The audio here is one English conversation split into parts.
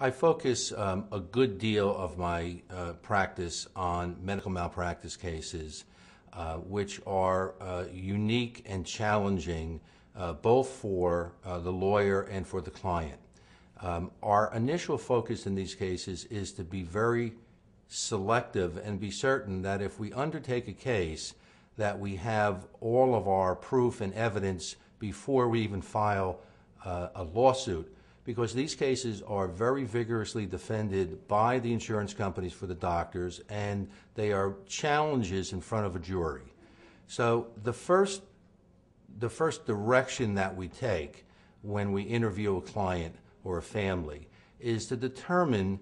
I focus um, a good deal of my uh, practice on medical malpractice cases, uh, which are uh, unique and challenging uh, both for uh, the lawyer and for the client. Um, our initial focus in these cases is to be very selective and be certain that if we undertake a case, that we have all of our proof and evidence before we even file uh, a lawsuit because these cases are very vigorously defended by the insurance companies for the doctors and they are challenges in front of a jury. So the first the first direction that we take when we interview a client or a family is to determine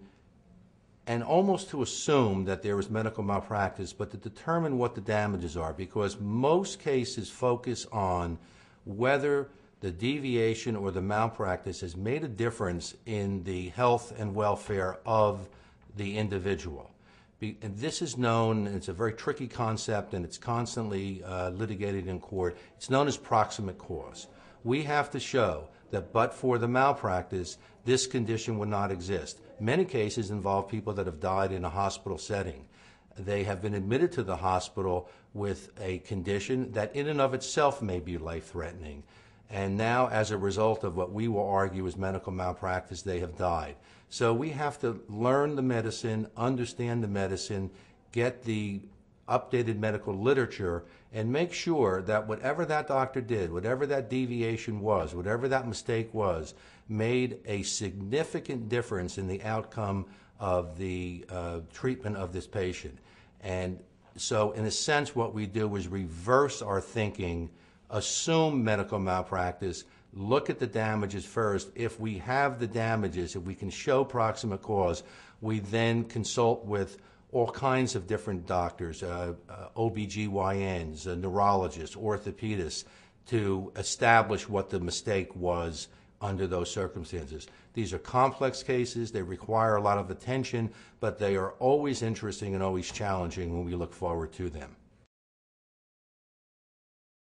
and almost to assume that there is medical malpractice, but to determine what the damages are because most cases focus on whether the deviation or the malpractice has made a difference in the health and welfare of the individual. And this is known, it's a very tricky concept and it's constantly uh, litigated in court. It's known as proximate cause. We have to show that but for the malpractice, this condition would not exist. Many cases involve people that have died in a hospital setting. They have been admitted to the hospital with a condition that in and of itself may be life threatening. And now, as a result of what we will argue is medical malpractice, they have died. So we have to learn the medicine, understand the medicine, get the updated medical literature, and make sure that whatever that doctor did, whatever that deviation was, whatever that mistake was, made a significant difference in the outcome of the uh, treatment of this patient. And so, in a sense, what we do is reverse our thinking assume medical malpractice, look at the damages first. If we have the damages, if we can show proximate cause, we then consult with all kinds of different doctors, uh, uh, OBGYNs, uh, neurologists, orthopedists, to establish what the mistake was under those circumstances. These are complex cases, they require a lot of attention, but they are always interesting and always challenging when we look forward to them.